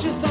just